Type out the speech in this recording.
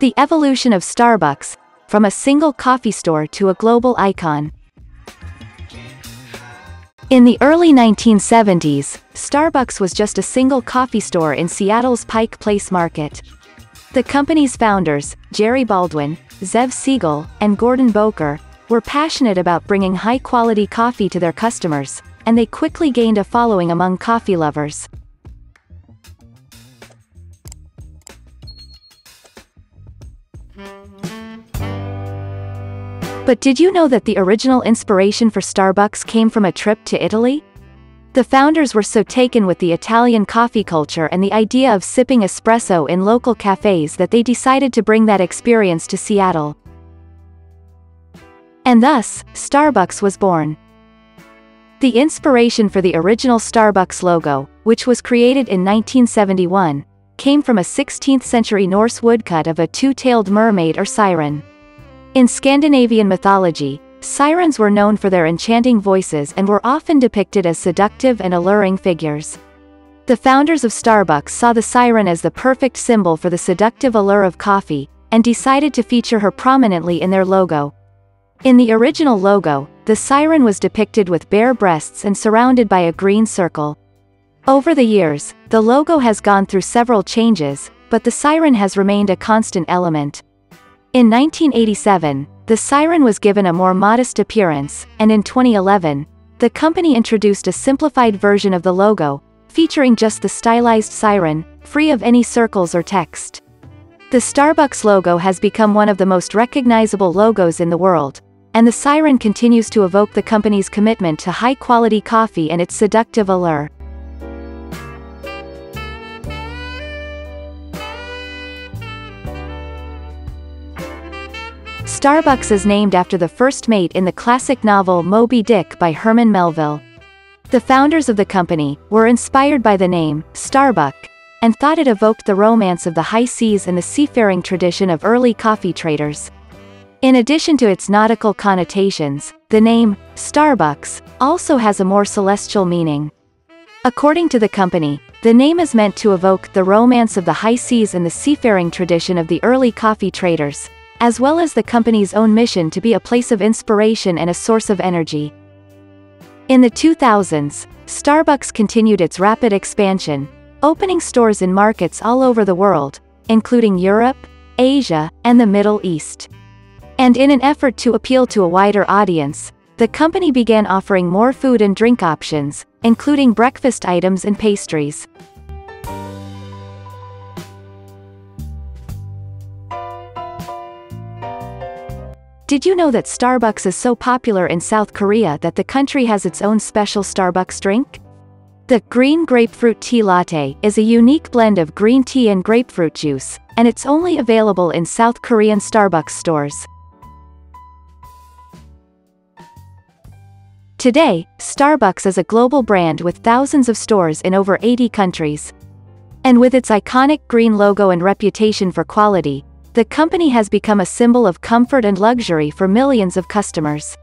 The evolution of Starbucks, from a single coffee store to a global icon. In the early 1970s, Starbucks was just a single coffee store in Seattle's Pike Place market. The company's founders, Jerry Baldwin, Zev Siegl, and Gordon Bowker, were passionate about bringing high-quality coffee to their customers, and they quickly gained a following among coffee lovers. But did you know that the original inspiration for Starbucks came from a trip to Italy? The founders were so taken with the Italian coffee culture and the idea of sipping espresso in local cafes that they decided to bring that experience to Seattle. And thus, Starbucks was born. The inspiration for the original Starbucks logo, which was created in 1971, came from a 16th-century Norse woodcut of a two-tailed mermaid or siren. In Scandinavian mythology, sirens were known for their enchanting voices and were often depicted as seductive and alluring figures. The founders of Starbucks saw the siren as the perfect symbol for the seductive allure of coffee, and decided to feature her prominently in their logo. In the original logo, the siren was depicted with bare breasts and surrounded by a green circle. Over the years, the logo has gone through several changes, but the siren has remained a constant element. In 1987, the siren was given a more modest appearance, and in 2011, the company introduced a simplified version of the logo, featuring just the stylized siren, free of any circles or text. The Starbucks logo has become one of the most recognizable logos in the world, and the siren continues to evoke the company's commitment to high-quality coffee and its seductive allure. Starbucks is named after the first mate in the classic novel Moby Dick by Herman Melville. The founders of the company were inspired by the name, Starbuck, and thought it evoked the romance of the high seas and the seafaring tradition of early coffee traders. In addition to its nautical connotations, the name, Starbucks, also has a more celestial meaning. According to the company, the name is meant to evoke the romance of the high seas and the seafaring tradition of the early coffee traders, as well as the company's own mission to be a place of inspiration and a source of energy. In the 2000s, Starbucks continued its rapid expansion, opening stores in markets all over the world, including Europe, Asia, and the Middle East. And in an effort to appeal to a wider audience, the company began offering more food and drink options, including breakfast items and pastries. Did you know that Starbucks is so popular in South Korea that the country has its own special Starbucks drink? The Green Grapefruit Tea Latte is a unique blend of green tea and grapefruit juice, and it's only available in South Korean Starbucks stores. Today, Starbucks is a global brand with thousands of stores in over 80 countries. And with its iconic green logo and reputation for quality, the company has become a symbol of comfort and luxury for millions of customers.